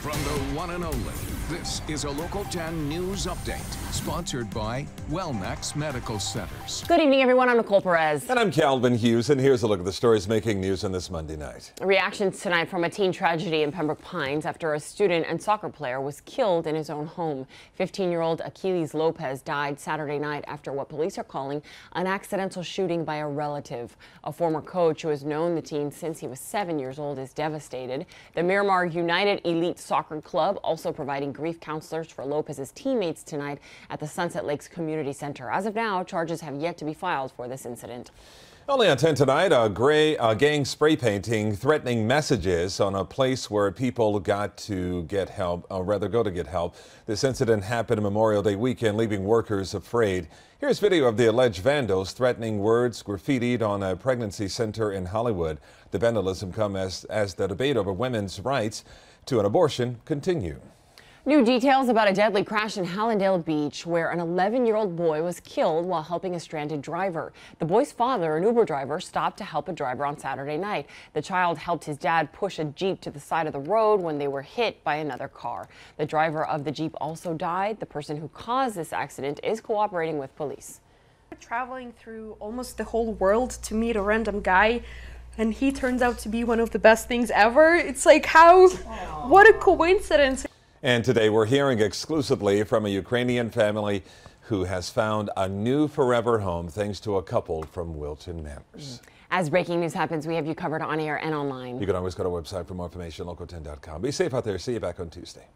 From the one and only, this is a Local 10 News Update, sponsored by Wellmax Medical Centers. Good evening, everyone. I'm Nicole Perez. And I'm Calvin Hughes, and here's a look at the stories making news on this Monday night. Reactions tonight from a teen tragedy in Pembroke Pines after a student and soccer player was killed in his own home. 15 year old Achilles Lopez died Saturday night after what police are calling an accidental shooting by a relative. A former coach who has known the teen since he was seven years old is devastated. The Miramar United Elite Soccer Club also providing grief counselors for Lopez's teammates tonight at the Sunset Lakes Community Center. As of now, charges have yet to be filed for this incident. Only on 10 tonight, a gray gang spray painting threatening messages on a place where people got to get help, or rather go to get help. This incident happened Memorial Day weekend, leaving workers afraid. Here's video of the alleged vandals threatening words graffitied on a pregnancy center in Hollywood. The vandalism comes as, as the debate over women's rights to an abortion continue. New details about a deadly crash in Hallandale Beach where an 11 year old boy was killed while helping a stranded driver. The boy's father, an Uber driver, stopped to help a driver on Saturday night. The child helped his dad push a Jeep to the side of the road when they were hit by another car. The driver of the Jeep also died. The person who caused this accident is cooperating with police. Traveling through almost the whole world to meet a random guy and he turns out to be one of the best things ever. It's like how, Aww. what a coincidence. And today we're hearing exclusively from a Ukrainian family who has found a new forever home thanks to a couple from Wilton Manors. As breaking news happens, we have you covered on air and online. You can always go to our website for more information, local10.com. Be safe out there. See you back on Tuesday.